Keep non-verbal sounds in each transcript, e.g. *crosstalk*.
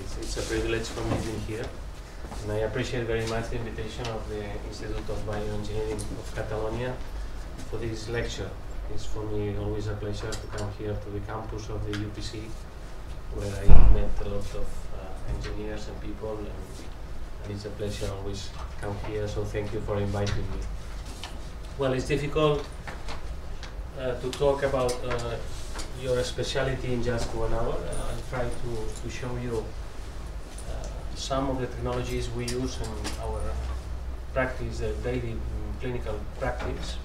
It's, it's a privilege for me being here. And I appreciate very much the invitation of the Institute of Bioengineering of Catalonia for this lecture. It's for me always a pleasure to come here to the campus of the UPC, where I met a lot of uh, engineers and people, and, and it's a pleasure always come here. So thank you for inviting me. Well, it's difficult uh, to talk about uh, your specialty in just one hour. Uh, I'll try to, to show you some of the technologies we use in our practice, uh, daily clinical practice.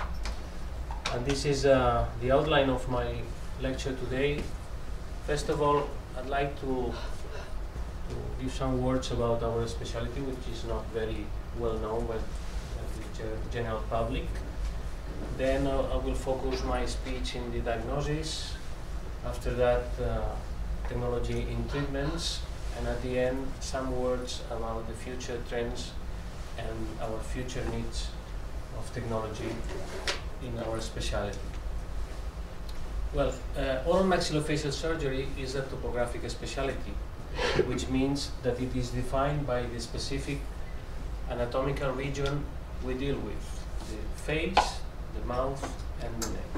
And this is uh, the outline of my lecture today. First of all, I'd like to, to give some words about our specialty, which is not very well known by, by the general public. Then uh, I will focus my speech in the diagnosis. After that, uh, technology in treatments. And at the end, some words about the future trends and our future needs of technology in our specialty. Well, uh, oral maxillofacial surgery is a topographic specialty, which means that it is defined by the specific anatomical region we deal with the face, the mouth, and the neck.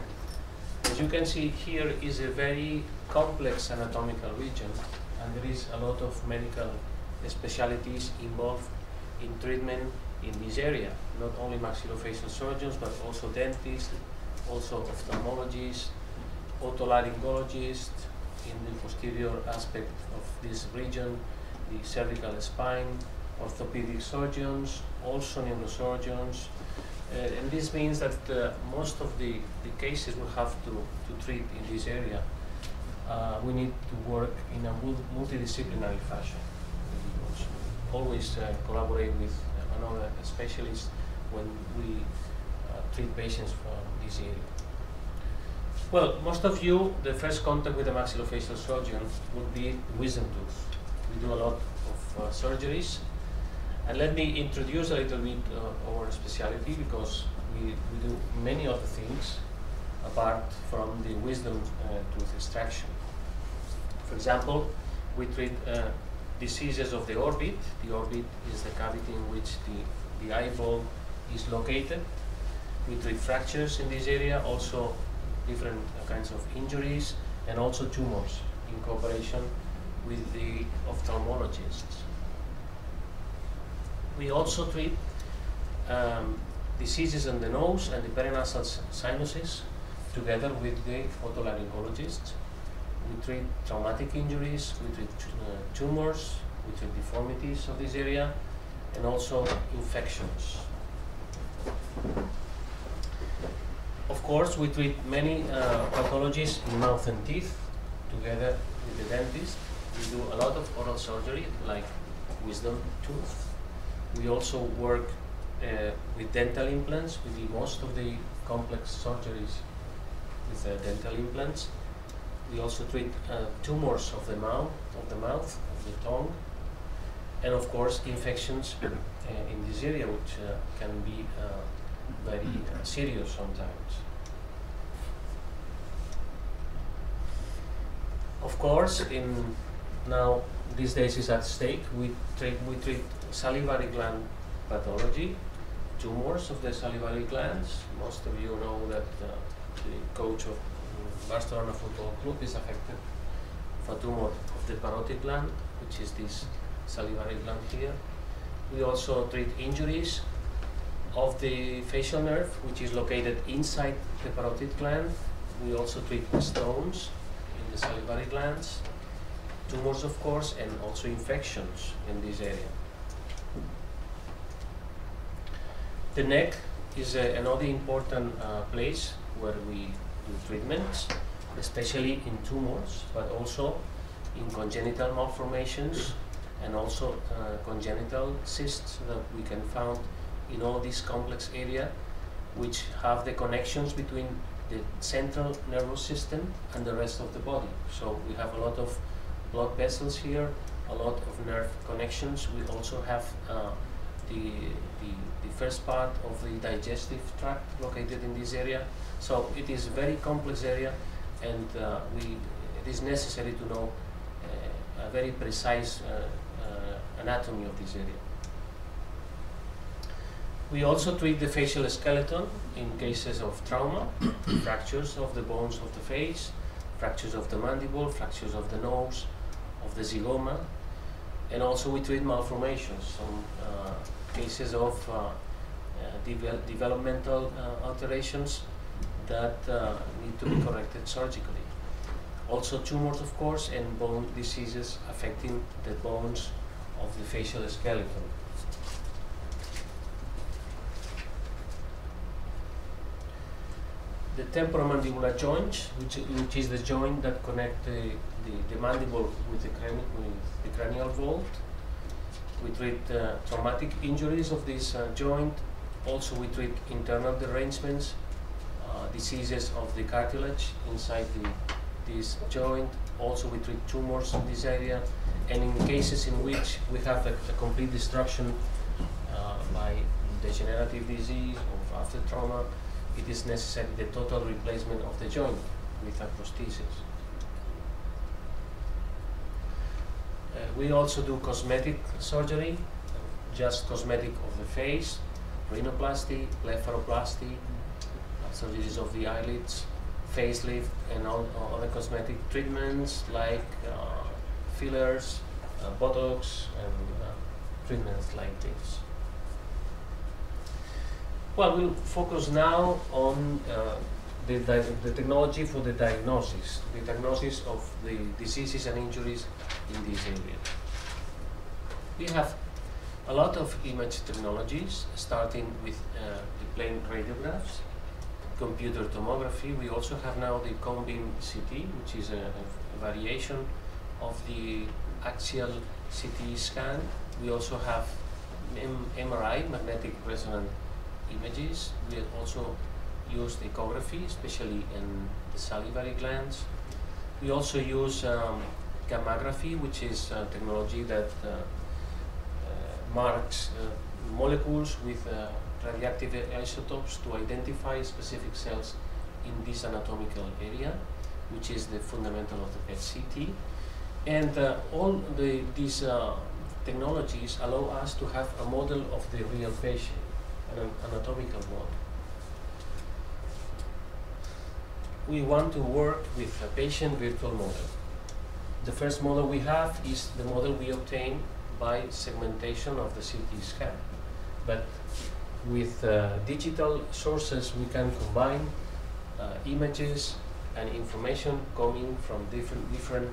As you can see, here is a very complex anatomical region, and there is a lot of medical specialties involved in treatment in this area. Not only maxillofacial surgeons, but also dentists, also ophthalmologists, otolaryngologists in the posterior aspect of this region, the cervical spine, orthopedic surgeons, also neurosurgeons. Uh, and this means that uh, most of the, the cases we have to, to treat in this area, uh, we need to work in a multidisciplinary fashion. Always uh, collaborate with another specialist when we uh, treat patients from this area. Well, most of you, the first contact with a maxillofacial surgeon would be wisdom tooth. We do a lot of uh, surgeries. And let me introduce a little bit uh, our specialty because we, we do many other things apart from the wisdom uh, tooth extraction. For example, we treat uh, diseases of the orbit. The orbit is the cavity in which the, the eyeball is located. We treat fractures in this area, also different kinds of injuries, and also tumors in cooperation with the ophthalmologists. We also treat um, diseases in the nose and the paranasal s- sinuses together with the otolaryngologists. We treat traumatic injuries, we treat uh, tumors, we treat deformities of this area, and also infections. Of course, we treat many uh, pathologies in mouth and teeth together with the dentist. We do a lot of oral surgery, like wisdom tooth. We also work uh, with dental implants. We do most of the complex surgeries with uh, dental implants. We also treat uh, tumors of the mouth, of the mouth, of the tongue, and of course infections uh, in this area, which uh, can be uh, very uh, serious sometimes. Of course, in now these days is at stake. We treat we treat salivary gland pathology, tumors of the salivary glands. Most of you know that uh, the coach of Barcelona Football Club is affected for tumor of the parotid gland, which is this salivary gland here. We also treat injuries of the facial nerve, which is located inside the parotid gland. We also treat stones in the salivary glands, tumors, of course, and also infections in this area. The neck is a, another important uh, place where we treatments, especially in tumors, but also in congenital malformations and also uh, congenital cysts that we can find in all this complex area, which have the connections between the central nervous system and the rest of the body. So we have a lot of blood vessels here, a lot of nerve connections. We also have uh, the, the, the first part of the digestive tract located in this area. So it is a very complex area, and uh, we, it is necessary to know uh, a very precise uh, uh, anatomy of this area. We also treat the facial skeleton in cases of trauma, *coughs* fractures of the bones of the face, fractures of the mandible, fractures of the nose, of the zygoma, and also we treat malformations, some uh, cases of uh, uh, devel developmental uh, alterations that need to be *clears throat* corrected surgically. Also tumors, of course, and bone diseases affecting the bones of the facial skeleton. The temporomandibular joint, which, which is the joint that connects the, the, the, mandible with the, crani with the cranial vault. We treat uh, traumatic injuries of this uh, joint. Also, we treat internal derangements, uh, diseases of the cartilage inside the this joint. Also, we treat tumors in this area, and in cases in which we have a, a complete destruction by degenerative disease or after trauma, it is necessary the total replacement of the joint with a prosthesis. We also do cosmetic surgery, just cosmetic of the face, rhinoplasty, blepharoplasty, surgeries of the eyelids, facelift and all, all other cosmetic treatments like uh, fillers, uh, Botox, and uh, treatments like this. Well, we'll focus now on uh, the, the technology for the diagnosis, the diagnosis of the diseases and injuries in this area. We have a lot of image technologies, starting with uh, the plain radiographs, computer tomography. We also have now the cone CT, which is a, a variation of the axial CT scan. We also have M MRI, magnetic resonant images. We also use the echography, especially in the salivary glands. We also use um, gammography, which is uh, technology that uh, uh, marks uh, molecules with uh, radioactive isotopes to identify specific cells in this anatomical area, which is the fundamental of the PET-CT. And uh, all the, these technologies allow us to have a model of the real patient, an anatomical model. We want to work with a patient virtual model. The first model we have is the model we obtain by segmentation of the CT scan. But with uh, digital sources, we can combine uh, images and information coming from different, different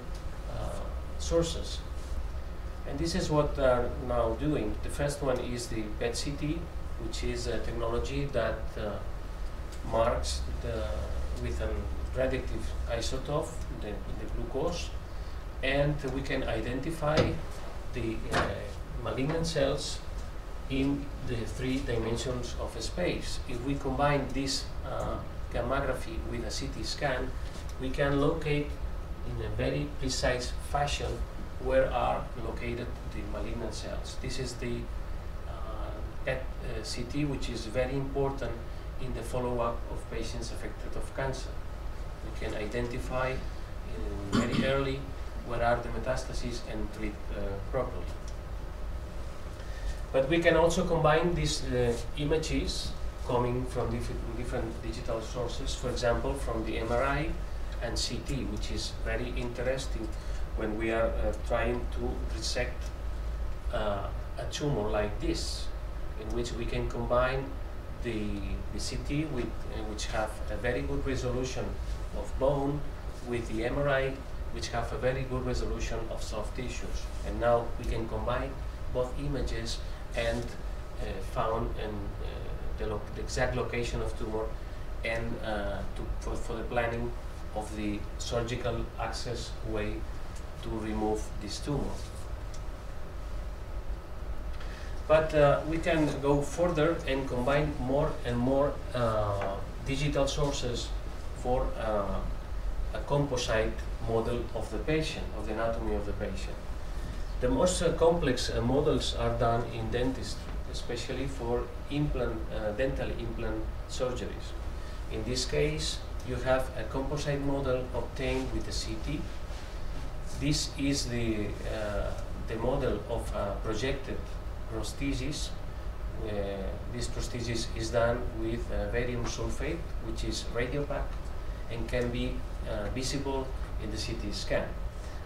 uh, sources. And this is what they're now doing. The first one is the PET-CT, which is a technology that uh, marks the, with a radioactive isotope, the, the glucose, and we can identify the uh, malignant cells in the three dimensions of space. If we combine this uh, gammography with a CT scan, we can locate in a very precise fashion where are located the malignant cells. This is the uh, PET uh, CT, which is very important in the follow-up of patients affected of cancer. We can identify very early where are the metastases and treat uh, properly. But we can also combine these uh, images coming from different, different digital sources, for example, from the MRI and CT, which is very interesting when we are uh, trying to resect uh, a tumor like this, in which we can combine the, the CT, with, uh, which have a very good resolution of bone, with the MRI, which have a very good resolution of soft tissues. And now we can combine both images and uh, found in uh, the, the, exact location of tumor and uh, to, for, for, the planning of the surgical access way to remove this tumor. But uh, we can go further and combine more and more uh, digital sources for uh, a composite model of the patient, of the anatomy of the patient. The most uh, complex uh, models are done in dentistry, especially for implant, uh, dental implant surgeries. In this case, you have a composite model obtained with a CT, This is the, the model of a projected prosthesis. Uh, this prosthesis is done with uh, barium sulfate, which is radiopaque and can be uh, visible in the CT scan.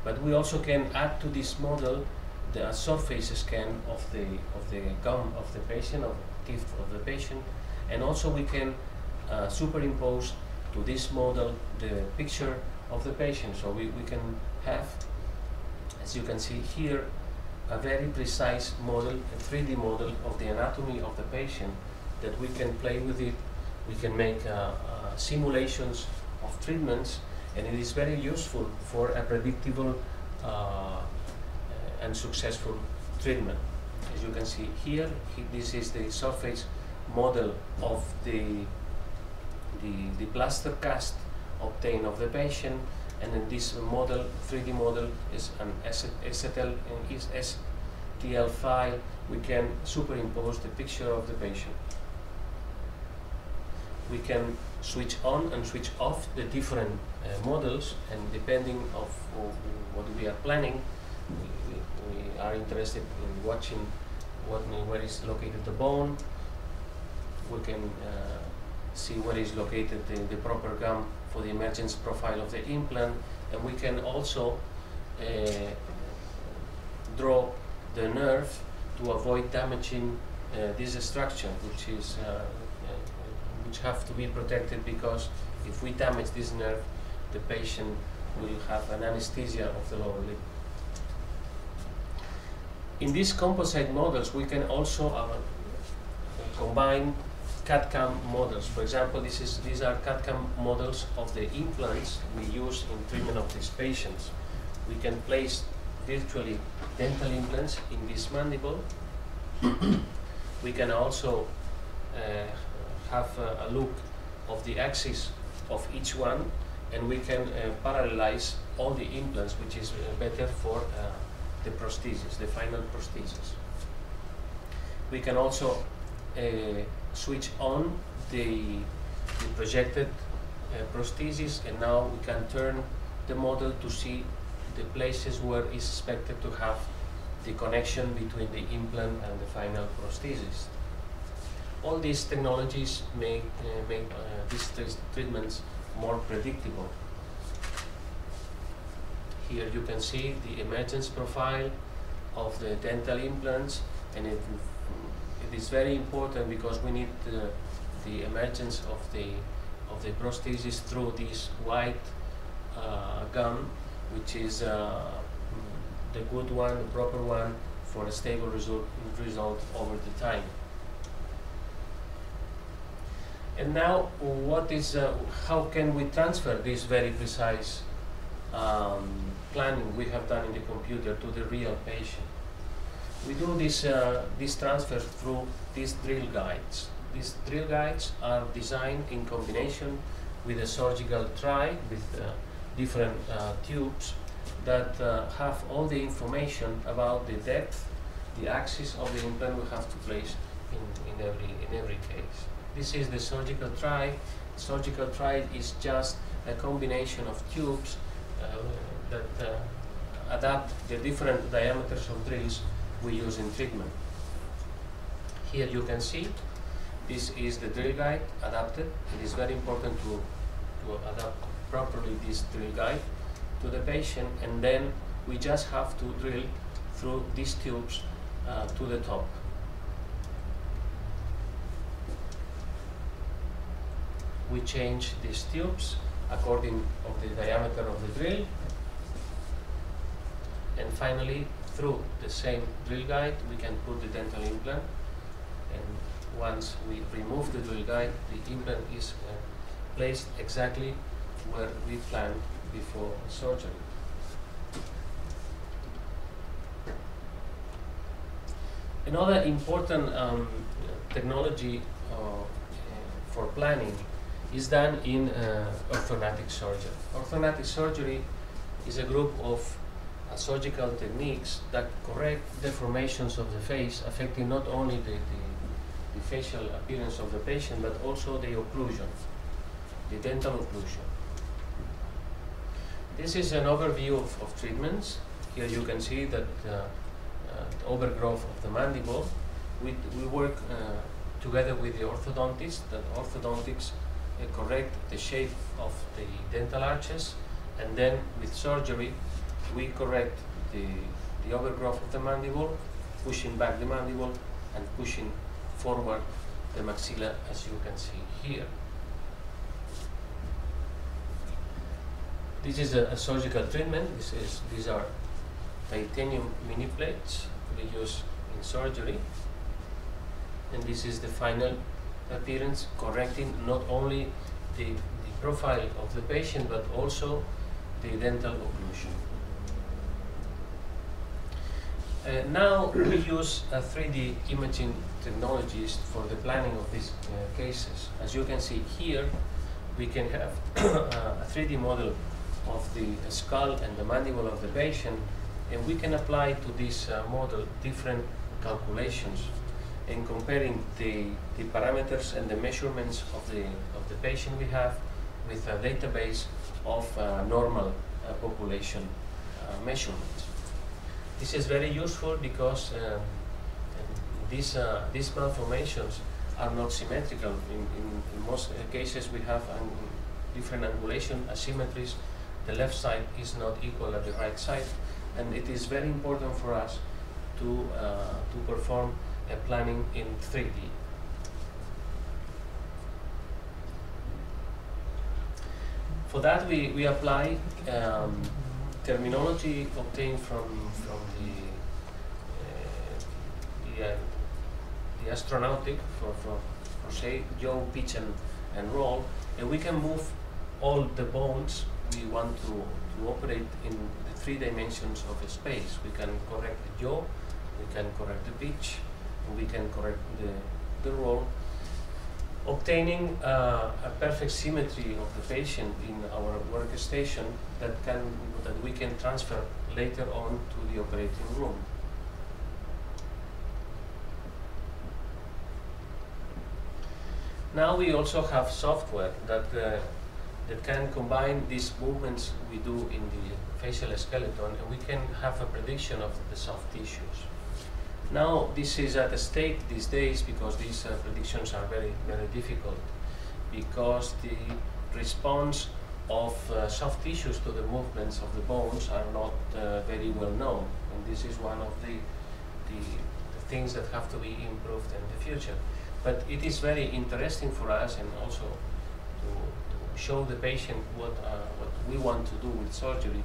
But we also can add to this model the surface scan of the of the gum of the patient, of teeth of the patient, and also we can uh, superimpose to this model the picture of the patient. So we, we can have, as you can see here, a very precise model, a 3D model of the anatomy of the patient that we can play with it. We can make uh, uh, simulations of treatments and it is very useful for a predictable uh, and successful treatment. As you can see here, he, this is the surface model of the, the, the plaster cast obtained of the patient and in this model, 3D model is an STL, STL file, we can superimpose the picture of the patient. We can switch on and switch off the different uh, models and depending of what we are planning, we, we, we are interested in watching what, where is located the bone, we can uh, see where is located the, the proper gum for the emergence profile of the implant and we can also uh, draw the nerve to avoid damaging uh, this structure which is uh, uh, which have to be protected because if we damage this nerve the patient will have an anesthesia of the lower lip. In these composite models we can also uh, combine CAD-CAM models. For example, this is, these are CAD-CAM models of the implants we use in treatment of these patients. We can place virtually dental implants in this mandible. *coughs* we can also uh, have a, a, look of the axis of each one and we can uh, parallelize all the implants which is uh, better for uh, the prosthesis, the final prosthesis. We can also uh, switch on the, the projected uh, prosthesis and now we can turn the model to see the places where it's expected to have the connection between the implant and the final prosthesis. All these technologies make, uh, make uh, these treatments more predictable. Here you can see the emergence profile of the dental implants and it it is very important because we need the, the emergence of the of the prosthesis through this white uh, gum, which is uh, the good one, the proper one for a stable result, result over the time. And now, what is, uh, how can we transfer this very precise um, planning we have done in the computer to the real patient? We do this, uh, this transfer through these drill guides. These drill guides are designed in combination with a surgical tray with uh, different uh, tubes that uh, have all the information about the depth, the axis of the implant we have to place in, in, every, in every case. This is the surgical tray. Surgical tray is just a combination of tubes uh, that uh, adapt the different diameters of drills we use in treatment. Here you can see this is the drill guide adapted. It is very important to, to adapt properly this drill guide to the patient and then we just have to drill through these tubes uh, to the top. We change these tubes according of the diameter of the drill and finally through the same drill guide, we can put the dental implant. And once we remove the drill guide, the implant is uh, placed exactly where we planned before surgery. Another important um, technology uh, for planning is done in uh, orthognathic surgery. Orthognathic surgery is a group of surgical techniques that correct deformations of the face, affecting not only the, the, the facial appearance of the patient, but also the occlusion, the dental occlusion. This is an overview of, of treatments. Here you can see that uh, uh, overgrowth of the mandible. We, we work uh, together with the orthodontist. That orthodontics uh, correct the shape of the dental arches, and then with surgery, we correct the, the overgrowth of the mandible, pushing back the mandible and pushing forward the maxilla, as you can see here. This is a, a surgical treatment. This is, these are titanium mini plates we use in surgery. And this is the final appearance, correcting not only the, the profile of the patient, but also the dental occlusion. Uh, now we use uh, 3D imaging technologies for the planning of these uh, cases. As you can see here, we can have *coughs* a 3D model of the skull and the mandible of the patient, and we can apply to this uh, model different calculations in comparing the, the parameters and the measurements of the, of the patient we have with a database of uh, normal uh, population measurements. This is very useful because um, these, uh, these malformations are not symmetrical. In, in, in most cases we have um, different angulation asymmetries the left side is not equal at the right side, and it is very important for us to, uh, to perform a planning in 3D. For that, we, we apply um, terminology obtained from, from the, uh, the, uh, the astronautic for, for, for say yaw, pitch, and, and roll, and we can move all the bones we want to, to operate in the three dimensions of space. We can correct the yaw, we can correct the pitch, we can correct the, the roll, obtaining uh, a perfect symmetry of the patient in our workstation that can that we can transfer later on to the operating room. Now we also have software that uh, that can combine these movements we do in the facial skeleton and we can have a prediction of the soft tissues. Now this is at stake these days because these uh, predictions are very, very difficult because the response of uh, soft tissues to the movements of the bones are not uh, very well known and this is one of the, the, the things that have to be improved in the future. But it is very interesting for us and also to show the patient what, uh, what we want to do with surgery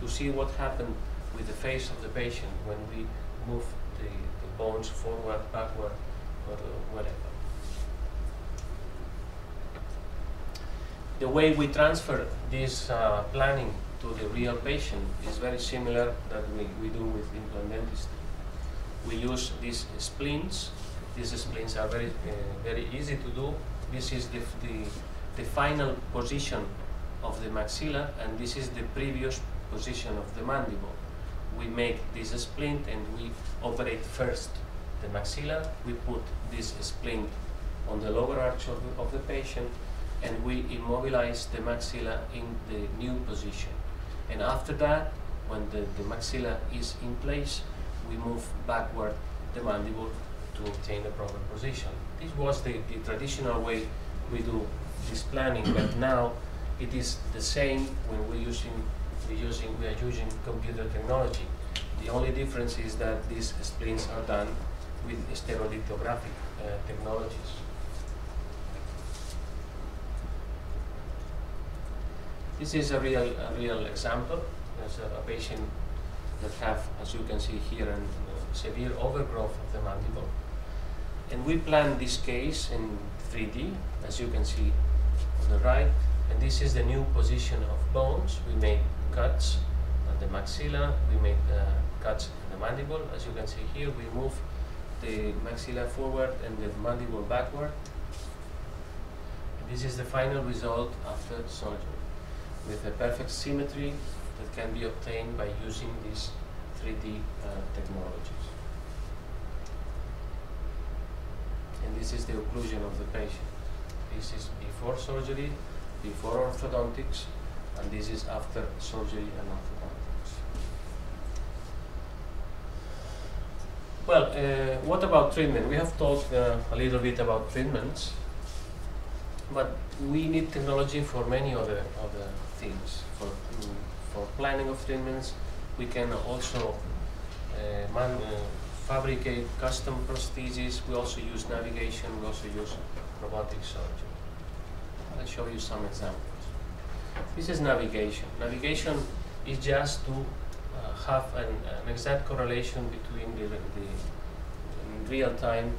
to see what happened with the face of the patient when we move the, the bones forward, backward, or whatever. The way we transfer this uh, planning to the real patient is very similar that we, we do with implant dentistry. We use these splints. These splints are very, uh, very easy to do. This is the, the the final position of the maxilla and this is the previous position of the mandible. We make this splint and we operate first the maxilla, we put this splint on the lower arch of the, of the patient and we immobilize the maxilla in the new position. And after that, when the, the maxilla is in place, we move backward the mandible to obtain the proper position. This was the, the traditional way we do this planning, but now it is the same when we're using, we're using, we are using computer technology. The only difference is that these splints are done with stereolithographic uh, technologies. This is a real, a real example. There's a, a patient that have, as you can see here, a uh, severe overgrowth of the mandible. And we planned this case in 3D, as you can see on the right, and this is the new position of bones. We made cuts on the maxilla, we make uh, cuts in the mandible. As you can see here, we move the maxilla forward and the mandible backward. This is the final result after surgery, with a perfect symmetry that can be obtained by using these 3D uh, technologies. And this is the occlusion of the patient. This is before surgery, before orthodontics, and this is after surgery and after orthodontics. Well, uh, what about treatment? We have talked uh, a little bit about treatments, but we need technology for many other other things. For mm, for planning of treatments, we can also uh, man, uh, fabricate custom prostheses. We also use navigation. We also use robotic surgery. I'll show you some examples. This is navigation. Navigation is just to uh, have an, an, exact correlation between the, the in real time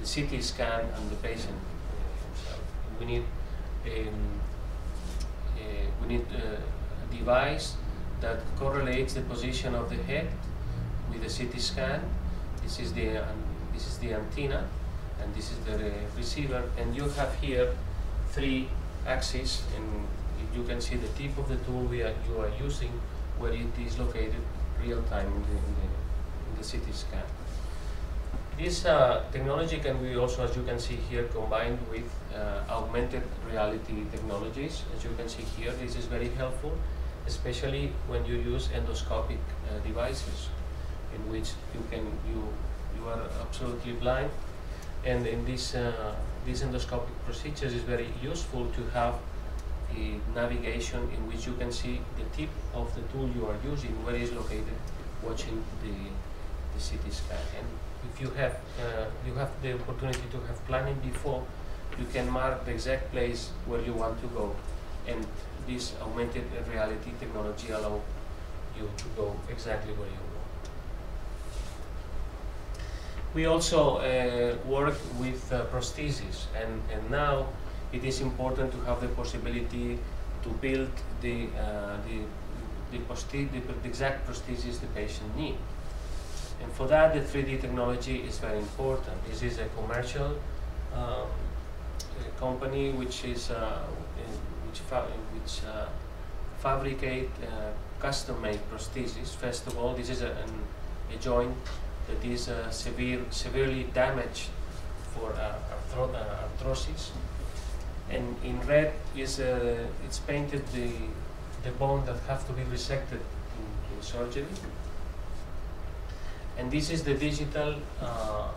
the CT scan and the patient himself. We need um, uh, we need uh, a device that correlates the position of the head with the CT scan. This is the um, this is the antenna, and this is the receiver. And you have here three axes, and you can see the tip of the tool we are, you are using, where it is located real time in the, in the, in the CT scan. This uh, technology can be also, as you can see here, combined with uh, augmented reality technologies. As you can see here, this is very helpful, especially when you use endoscopic uh, devices, in which you can you you are absolutely blind, and in this uh, these endoscopic procedures is very useful to have navigation in which you can see the tip of the tool you are using, where is located, watching the, the CT scan. And if you have uh, you have the opportunity to have planning before, you can mark the exact place where you want to go, and this augmented reality technology allow you to go exactly where you want. We also uh, work with uh, prosthesis, and, and now it is important to have the possibility to build the, uh, the, the, the, exact prosthesis the patient needs. And for that, the 3D technology is very important. This is a commercial um, a company which is uh, which, fa which uh, fabricate uh, custom-made prosthesis. First of all, this is a, an, a joint that is uh, severe, severely damaged for uh, arthro arthrosis and in red is uh, it's painted the the bone that have to be resected in, in surgery. And this is the digital uh,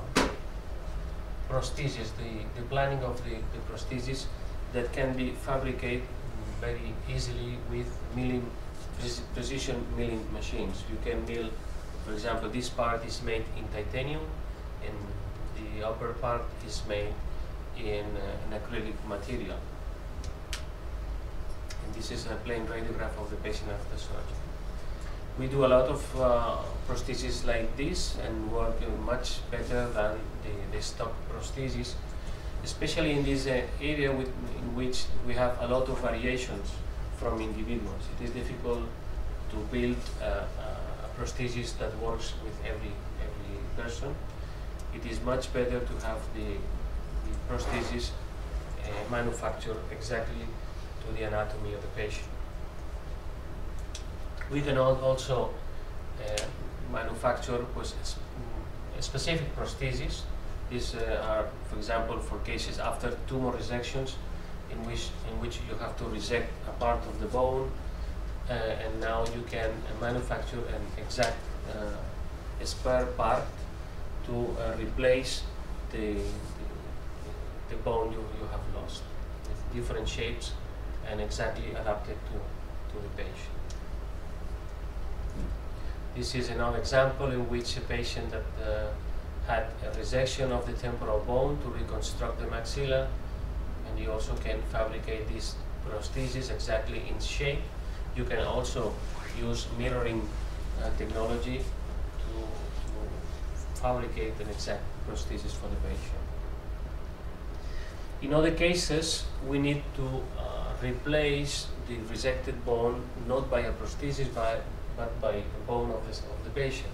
prosthesis the, the planning of the, the prosthesis that can be fabricated very easily with milling precision milling machines. You can mill for example this part is made in titanium and the upper part is made in uh, an acrylic material. And this is a plain radiograph of the patient after surgery. We do a lot of uh, prostheses like this and work much better than the, the stock prosthesis, especially in this uh, area with, in which we have a lot of variations from individuals. It is difficult to build a prosthesis that works with every, every person. It is much better to have the prosthesis uh, manufactured exactly to the anatomy of the patient. We can also uh, manufacture mm, specific prostheses. These uh, are, for example, for cases after tumor resections, in which in which you have to resect a part of the bone, uh, and now you can uh, manufacture an exact uh, spare part to replace the, the bone you, you have lost with different shapes and exactly adapted to, to the patient. This is another example in which a patient that uh, had a resection of the temporal bone to reconstruct the maxilla and you also can fabricate this prosthesis exactly in shape. You can also use mirroring uh, technology to, to fabricate an exact prosthesis for the patient. In other cases, we need to uh, replace the resected bone not by a prosthesis by, but by a bone of the, of the patient.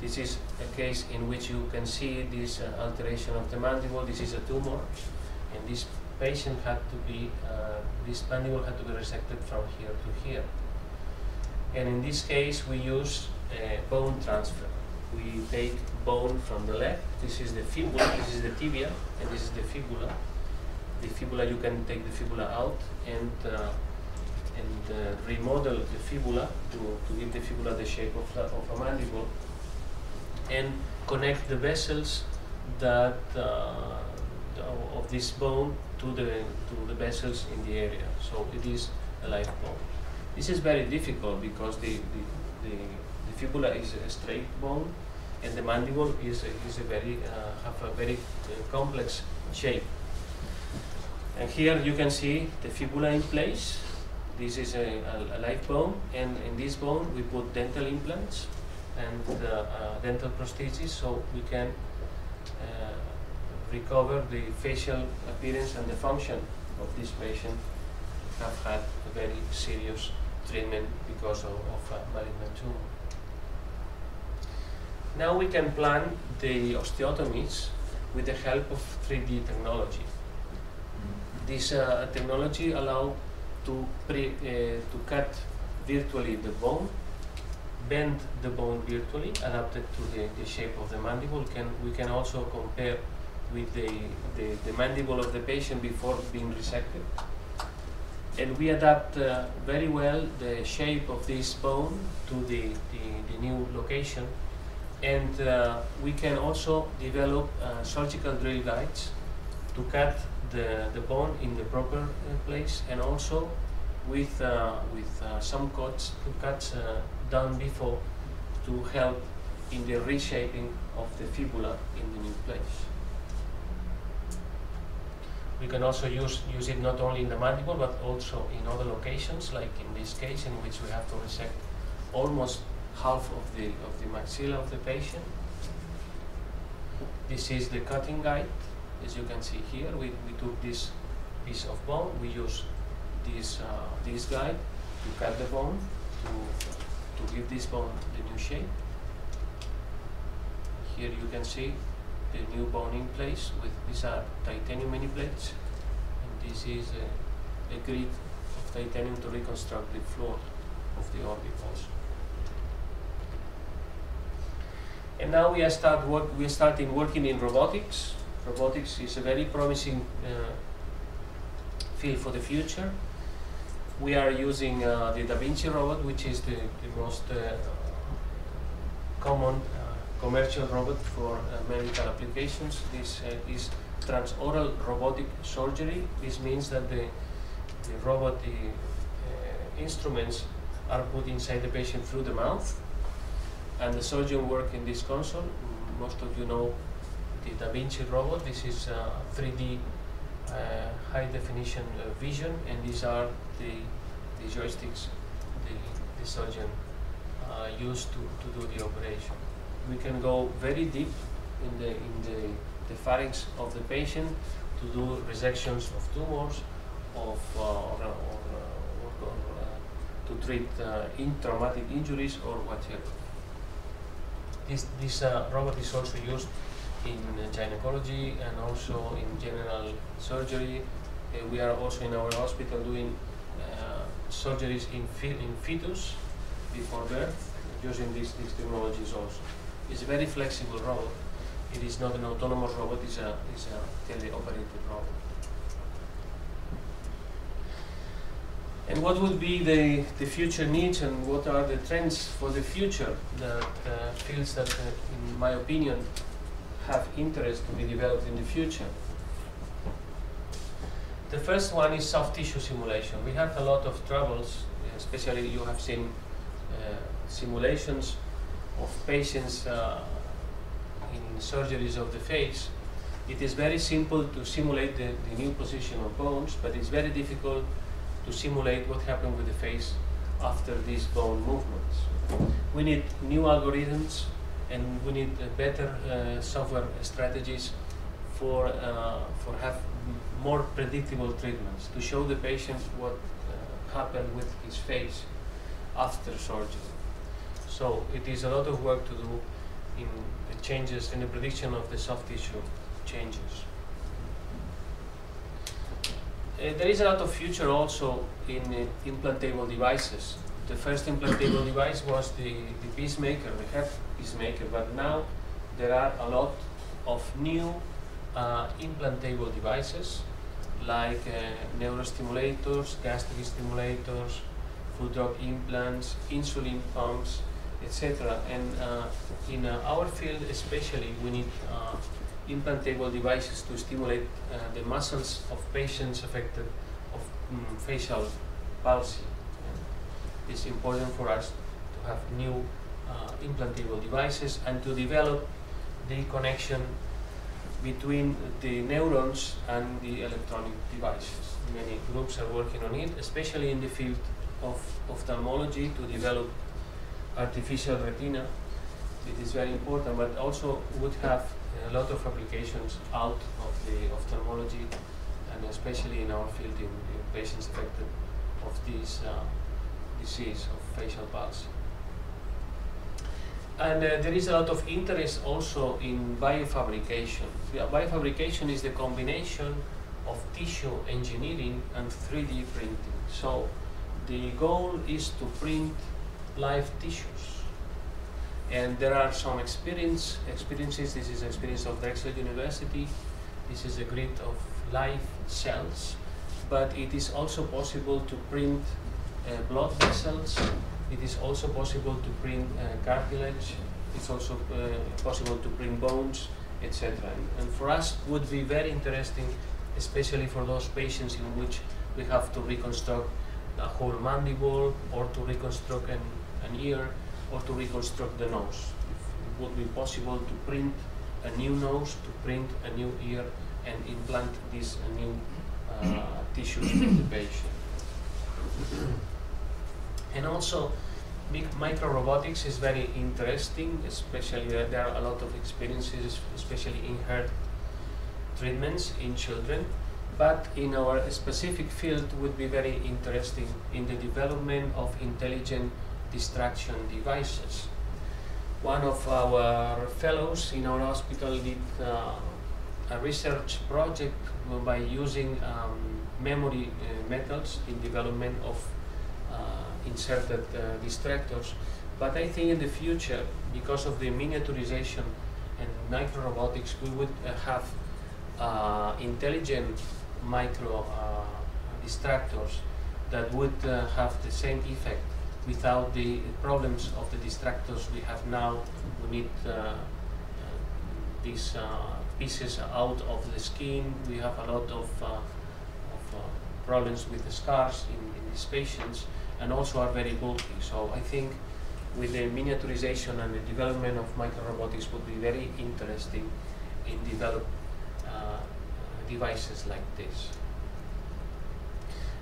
This is a case in which you can see this uh, alteration of the mandible. This is a tumor, and this patient had to be, uh, this mandible had to be resected from here to here. And in this case, we use bone transfer. We take bone from the left. This is the fibula, this is the tibia, and this is the fibula the fibula, you can take the fibula out and uh, and uh, remodel the fibula to, to give the fibula the shape of, of a mandible and connect the vessels that uh, of this bone to the to the vessels in the area. So it is a live bone. This is very difficult because the, the, the, the fibula is a straight bone and the mandible is a, is a very uh, have a very uh, complex shape. And here you can see the fibula in place. This is a, a, a live bone, and in this bone we put dental implants and uh, uh, dental prostheses, so we can uh, recover the facial appearance and the function of this patient have had a very serious treatment because of, of malignant tumor. Now we can plan the osteotomies with the help of 3D technology. This uh, technology allows to, pre, uh, to cut virtually the bone, bend the bone virtually, adapted to the, the shape of the mandible. Can, we can also compare with the, the, the mandible of the patient before being resected. And we adapt uh, very well the shape of this bone to the, the, the new location. And uh, we can also develop uh, surgical drill guides to cut the, the bone in the proper uh, place and also with, uh, with uh, some cuts, cuts done before to help in the reshaping of the fibula in the new place. We can also use, use it not only in the mandible but also in other locations, like in this case in which we have to resect almost half of the, of the maxilla of the patient. This is the cutting guide. As you can see here, we, we took this piece of bone, we use this, uh, this guide to cut the bone, to, to give this bone the new shape. Here you can see the new bone in place with these are titanium mini plates and this is a, a grid of titanium to reconstruct the floor of the orbit also. And now we are start work we are starting working in robotics. Robotics is a very promising uh, field for the future. We are using uh, the Da Vinci robot, which is the, the most uh, common commercial robot for medical applications. This is transoral robotic surgery. This means that the, the robot, the uh, instruments are put inside the patient through the mouth and the surgeon work in this console. Most of you know the Da Vinci robot. This is 3D uh, high definition uh, vision and these are the, the joysticks the, the surgeon uh, used to, to do the operation we can go very deep in the in the, the pharynx of the patient to do resections of tumors, of or, or, or to treat in traumatic injuries or whatever. This this uh, robot is also used in gynecology and also in general surgery. we are also in our hospital doing surgeries in, in fetus before birth using these, these technologies also. It's a very flexible robot. It is not an autonomous robot, it's a, it's a teleoperated robot. And what would be the, the future needs and what are the trends for the future that uh, fields that, uh, in my opinion, have interest to be developed in the future? The first one is soft tissue simulation. We have a lot of troubles, especially you have seen uh, simulations of patients uh, in surgeries of the face, it is very simple to simulate the, the, new position of bones, but it's very difficult to simulate what happened with the face after these bone movements. We need new algorithms and we need uh, better uh, software strategies for, uh, for have more predictable treatments to show the patient what happened with his face after surgery. So it is a lot of work to do in the changes in the prediction of the soft tissue changes. Uh, there is a lot of future also in uh, implantable devices. The first implantable device was the, the pacemaker, the HEP but now there are a lot of new uh, implantable devices like uh, neurostimulators, gastric stimulators, food drug implants, insulin pumps, etc. And uh, in uh, our field especially, we need uh, implantable devices to stimulate uh, the muscles of patients affected of mm, facial palsy. And it's important for us to have new implantable devices and to develop the connection between the neurons and the electronic devices. Many groups are working on it, especially in the field of ophthalmology to develop artificial retina. It is very important, but also would have a lot of applications out of the ophthalmology and especially in our field in, in patients affected of this uh, disease of facial palsy. And uh, there is a lot of interest also in biofabrication. Biofabrication is the combination of tissue engineering and 3D printing. So the goal is to print live tissues. And there are some experience, experiences. This is experience of Drexel University. This is a grid of live cells. But it is also possible to print uh, blood vessels it is also possible to print uh, cartilage. It's also uh, possible to print bones, etc. And, for us, would be very interesting, especially for those patients in which we have to reconstruct a whole mandible, or to reconstruct an, an ear, or to reconstruct the nose. It would be possible to print a new nose, to print a new ear, and implant these new uh, tissues in the patient. And also, micro robotics is very interesting, especially uh, there are a lot of experiences, especially in hair treatments in children. But in our specific field would be very interesting in the development of intelligent distraction devices. One of our fellows in our hospital did uh, a research project by using um, memory uh, methods in development of inserted uh, distractors. But I think in the future, because of the miniaturization and micro robotics, we would uh, have uh, intelligent micro distractors that would have the same effect without the problems of the distractors we have now. We need uh, these uh, pieces out of the skin. We have a lot of, uh, of problems with the scars in, in these patients and also are very bulky. So I think with the miniaturization and the development of micro-robotics would be very interesting in develop uh, devices like this.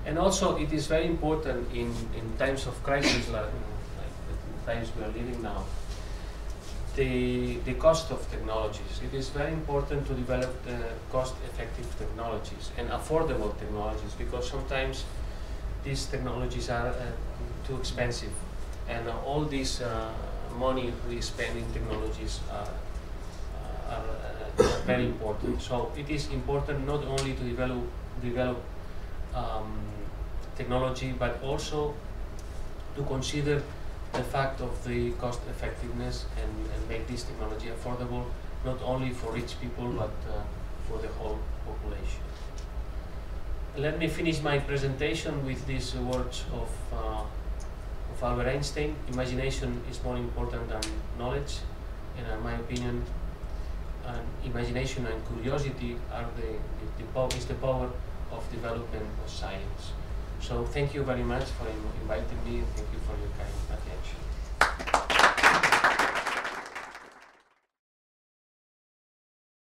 And also it is very important in, in times of crisis *coughs* like, like the times we are living now, the, the cost of technologies. It is very important to develop the cost-effective technologies and affordable technologies because sometimes these technologies are uh, too expensive. And uh, all this uh, money we spend in technologies are, are very important. So it is important not only to develop, develop um, technology, but also to consider the fact of the cost effectiveness and, and make this technology affordable not only for rich people but uh, for the whole population let me finish my presentation with these words of, uh, of Albert Einstein. Imagination is more important than knowledge, and in my opinion, and imagination and curiosity are the, the, the is the power of development of science. So thank you very much for inviting me, and thank you for your kind attention.